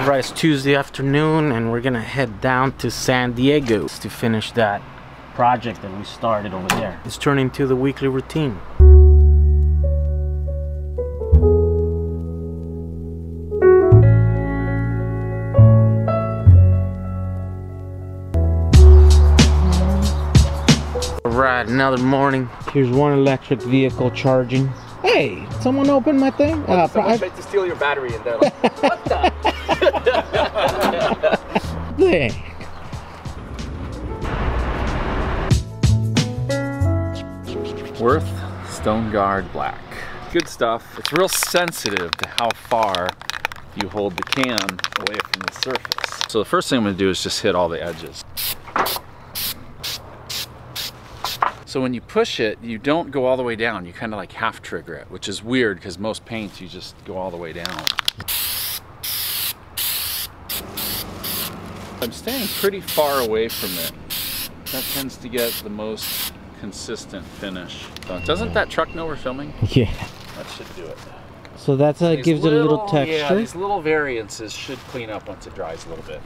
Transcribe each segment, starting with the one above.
Alright, it's Tuesday afternoon and we're gonna head down to San Diego to finish that project that we started over there. It's turning to the weekly routine. Alright, another morning. Here's one electric vehicle charging. Hey, someone opened my thing? Uh, Someone I- tried to steal your battery and they're like, what the? Wurth Stone Guard Black. Good stuff. It's real sensitive to how far you hold the can away from the surface. So the first thing I'm gonna do is just hit all the edges. So when you push it, you don't go all the way down. You kind of like half trigger it, which is weird because most paints you just go all the way down. I'm staying pretty far away from it. That tends to get the most consistent finish. So doesn't that truck know we're filming? Yeah. That should do it. So that's how uh, it These gives it a little texture. Yeah, texture. these little variances should clean up once it dries a little bit.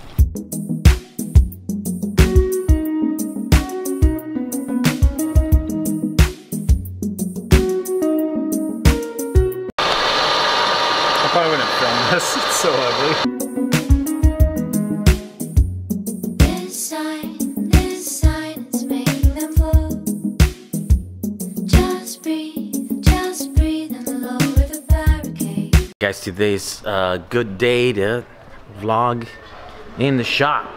I probably wouldn't film this. It's so ugly. Barricade. Guys, today's a uh, good day to vlog in the shop.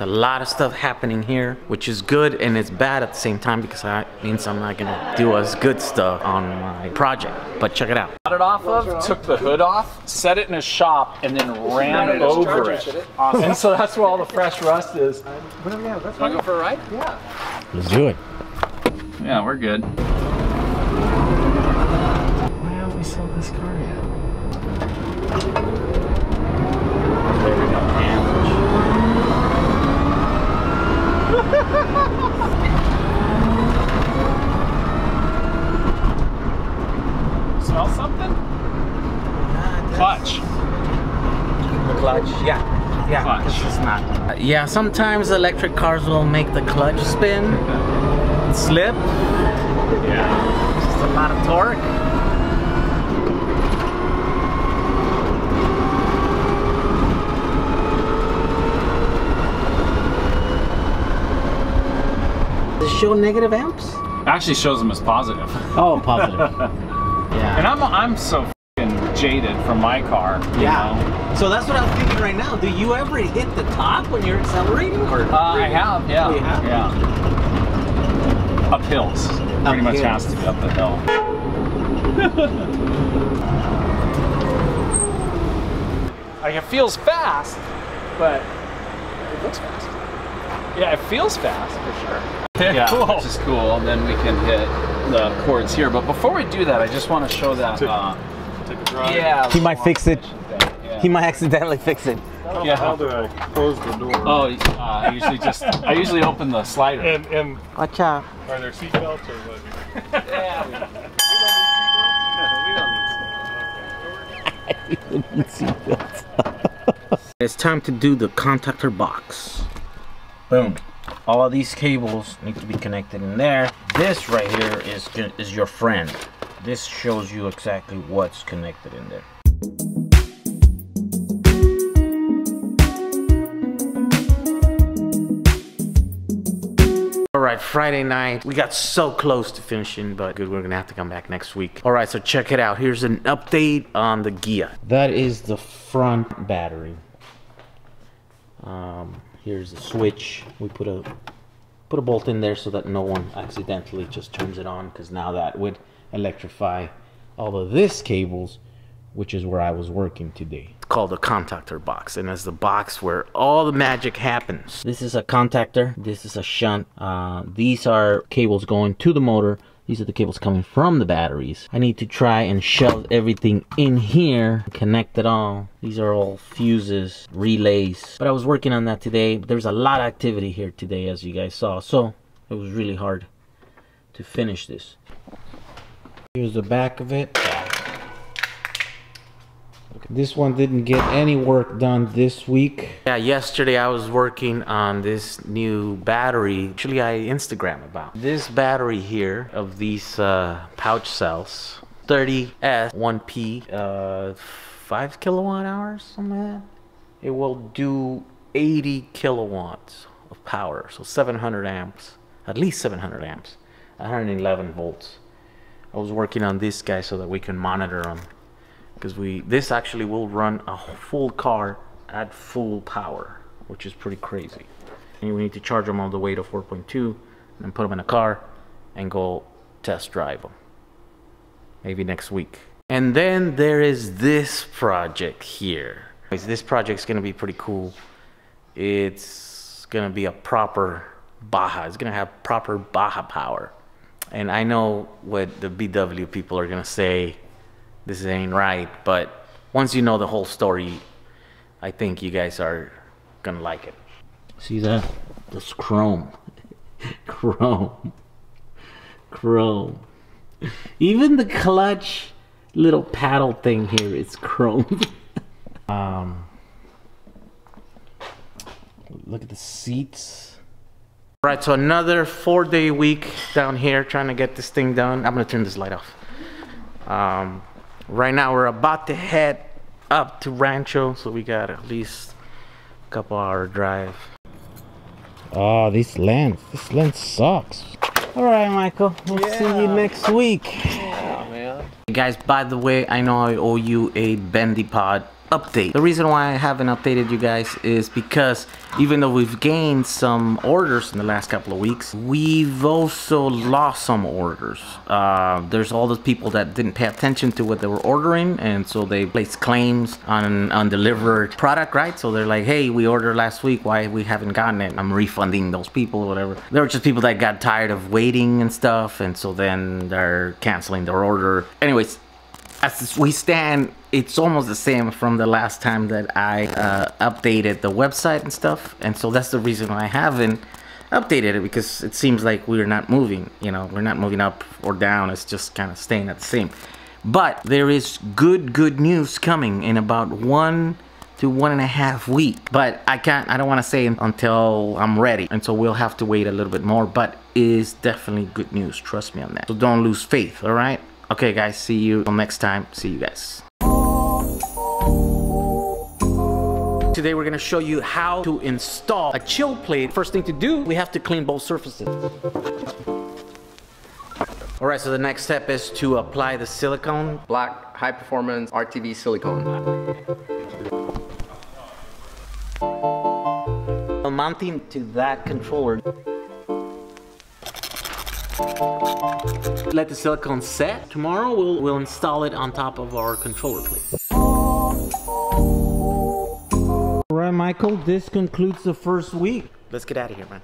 A lot of stuff happening here, which is good and it's bad at the same time because that means I'm not gonna do as good stuff on my project. But check it out. Got it off of, took the hood off, set it in a shop, and then ran over it. And so that's where all the fresh rust is. Wanna go for a ride? Yeah. Let's do it. Yeah, we're good. Why haven't we sold this car yet? Smell something? Clutch. The clutch, yeah. Yeah, Clutch. this is not. Uh, yeah, sometimes electric cars will make the clutch spin, slip, Yeah. just a lot of torque. Does it show negative amps? Actually shows them as positive. Oh, positive. yeah. And I'm I'm so fing jaded from my car. you know? So that's what I was thinking right now. Do you ever hit the top when you're accelerating? Or Uh, I have, yeah. Oh, have? Yeah. Up hills. Pretty much hills. has to be up the hill. like it feels fast, but it looks fast. Yeah, it feels fast for sure. Yeah, cool. which is cool. And then we can hit the chords here. But before we do that, I just want to show that. Uh, Take a drive. yeah. He might fix it. Yeah. He might accidentally fix it. Yeah. How do I close the door? Oh, uh, I usually just I usually open the slider. And, and Watch out. are there seatbelts or what? Yeah. It's time to do the contactor box. Boom. All of these cables need to be connected in there. This right here is is your friend. This shows you exactly what's connected in there. All right, Friday night. We got so close to finishing, but good, we're gonna have to come back next week. All right, so check it out. Here's an update on the Ghia. That is the front battery. Um, here's the switch. We put a put a bolt in there so that no one accidentally just turns it on, because now that would electrify all of this cables, which is where I was working today. It's called a contactor box, and it's the box where all the magic happens. This is a contactor. This is a shunt. Uh, these are cables going to the motor. These are the cables coming from the batteries. I need to try and shove everything in here, connect it all. These are all fuses, relays. But I was working on that today. There's a lot of activity here today, as you guys saw. So it was really hard to finish this. Here's the back of it. This one didn't get any work done this week. Yeah, yesterday I was working on this new battery. Actually, I Instagram about this battery here of these uh, pouch cells. 30S 1P, uh, 5 kilowatt hours, something like that. It will do 80 kilowatts of power, so 700 amps, at least 700 amps, 111 volts. I was working on this guy so that we can monitor them because we this actually will run a full car at full power, which is pretty crazy. And we need to charge them all the way to 4.2 and put them in a car and go test drive them. Maybe next week. And then there is this project here. This project's gonna be pretty cool. It's gonna be a proper Baja. It's gonna have proper Baja power. And I know what the VW people are gonna say, this ain't right, but once you know the whole story, I think you guys are gonna like it. See that? That's chrome. chrome. Chrome. Even the clutch little paddle thing here is chrome. um, look at the seats. Right, so another four day week down here trying to get this thing done. I'm gonna turn this light off. Um, right now we're about to head up to Rancho, so we got at least a couple hour drive. Oh, this lens, this lens sucks. All right, Michael, we'll see you next week. Yeah, man. Guys, by the way, I know I owe you a BendyPOD update. The reason why I haven't updated you guys is because even though we've gained some orders in the last couple of weeks, we've also lost some orders. Uh, there's all those people that didn't pay attention to what they were ordering, and so they placed claims on undelivered product, right? So they're like, hey, we ordered last week, why we haven't gotten it? I'm refunding those people or whatever. There were just people that got tired of waiting and stuff, and so then they're canceling their order. Anyways, as we stand, it's almost the same from the last time that I uh, updated the website and stuff. And so that's the reason why I haven't updated it because it seems like we're not moving, you know, we're not moving up or down. It's just kind of staying at the same. But there is good, good news coming in about one to one and a half week. But I can't, I don't want to say until I'm ready. And so we'll have to wait a little bit more. But it is definitely good news. Trust me on that. So don't lose faith, all right? Okay, guys, see you next time. See you guys. Today we're gonna show you how to install a chill plate. First thing to do, we have to clean both surfaces. All right, so the next step is to apply the silicone. Black high performance RTV silicone. Mounting to that controller. Let the silicone set. Tomorrow we'll, we'll install it on top of our controller plate. All right, Michael, this concludes the first week. Let's get out of here, man.